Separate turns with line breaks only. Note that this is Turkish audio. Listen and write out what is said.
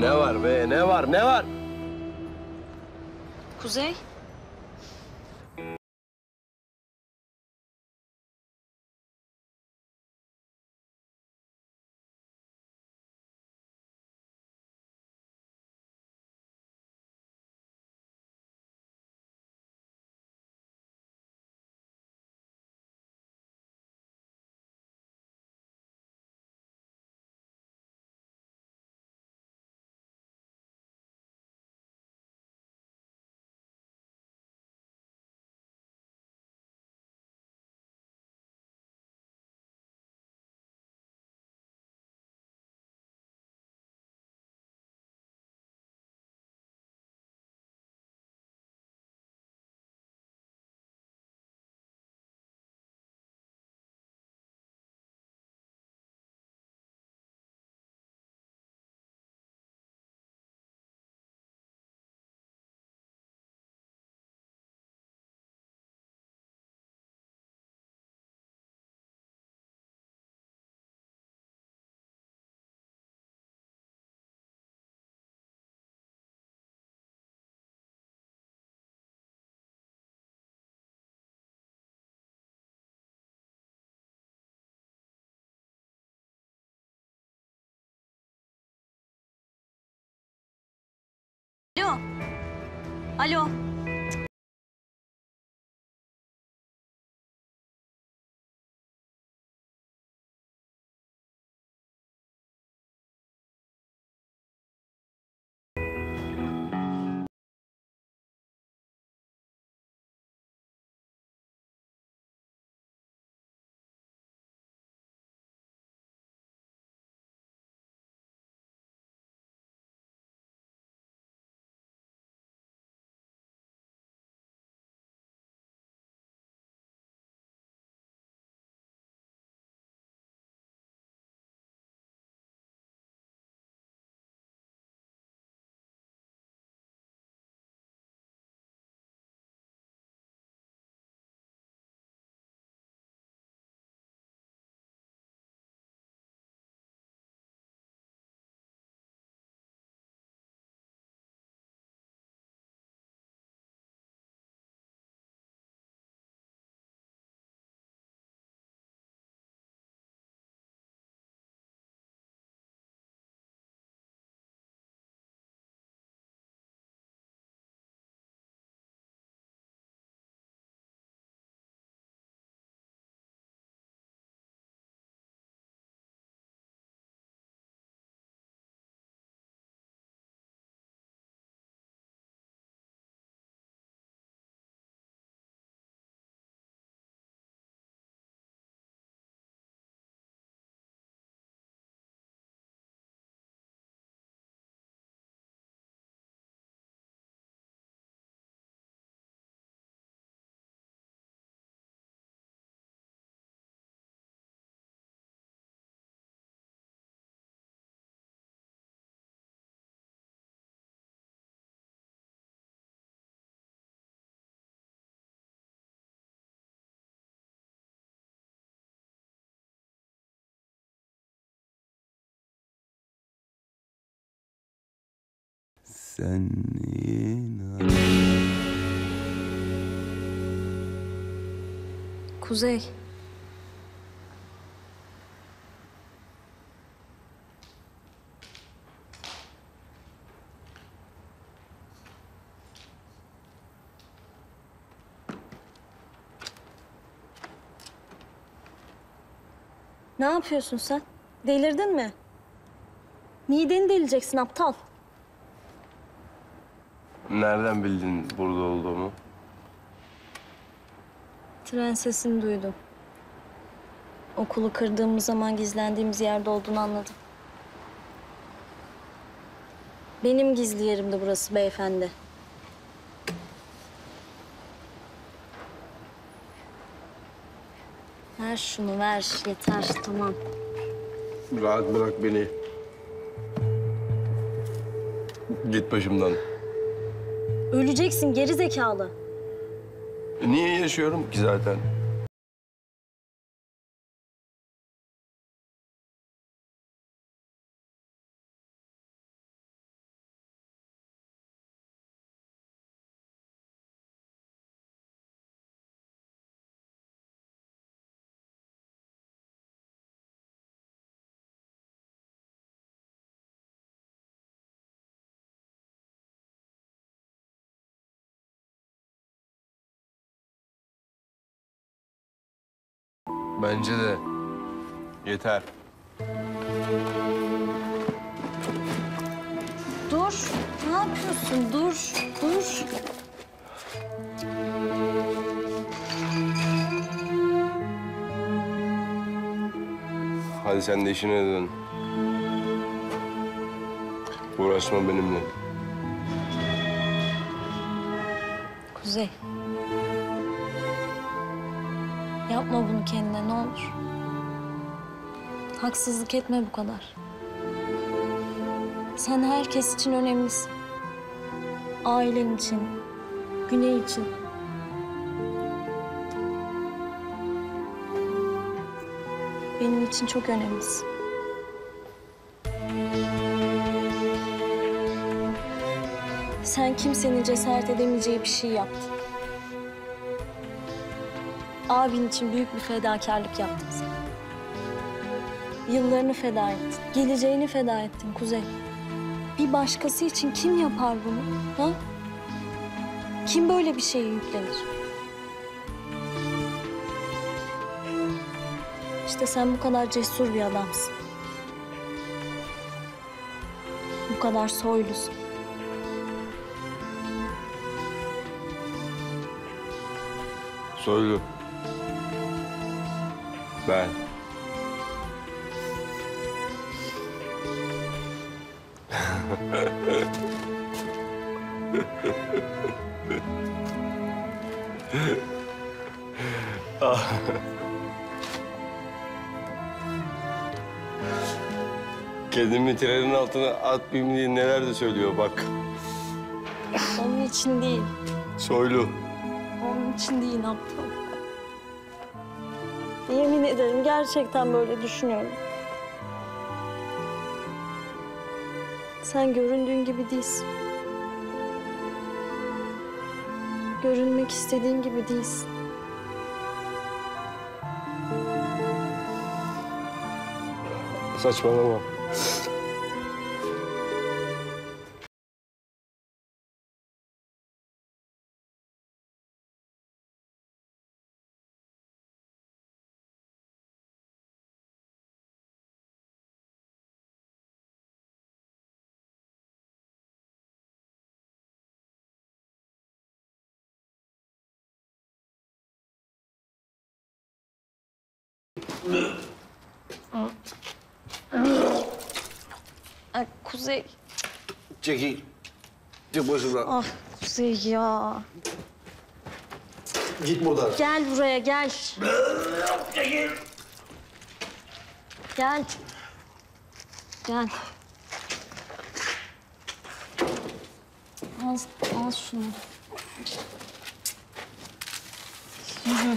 Ne var be, ne var, ne var?
Kuzey. Alo. Kuzey. Ne yapıyorsun sen? Delirdin mi? Mideni deleceksin aptal.
Nereden bildin burada olduğumu?
Tren sesini duydum. Okulu kırdığımız zaman gizlendiğimiz yerde olduğunu anladım. Benim gizli yerimdi burası beyefendi. Ver şunu ver. Yeter tamam.
Rahat bırak beni. Git başımdan.
Öleceksin geri zekalı.
Niye yaşıyorum ki zaten? Bence de. Yeter.
Dur. Ne yapıyorsun? Dur. Dur.
Hadi sen de işine dön. Uğraşma benimle.
Kuzey. Yapma bunu kendine ne olur. Haksızlık etme bu kadar. Sen herkes için önemlisin. Ailen için, Güney için. Benim için çok önemlisin. Sen kimsenin cesaret edemeyeceği bir şey yaptın. Abin için büyük bir fedakarlık yaptın sen. Yıllarını feda ettin. Geleceğini feda ettin Kuzey. Bir başkası için kim yapar bunu? Ha? Kim böyle bir şeye yüklenir? İşte sen bu kadar cesur bir adamsın. Bu kadar soylusun.
Soylu. Ben. Kendimi trenin altına atmayayım diye neler de söylüyor bak.
Onun için değil.
Soylu.
Onun için değil aptal. Yemin ederim gerçekten böyle düşünüyorum. Sen göründüğün gibi değilsin. Görünmek istediğin gibi değilsin.
Saçmalama.
Ay Kuzey.
Çekil. Çık başımdan.
Ah Kuzey ya.
Git buradan.
Gel buraya gel. Gel. Gel. Al, al şunu. Yürü.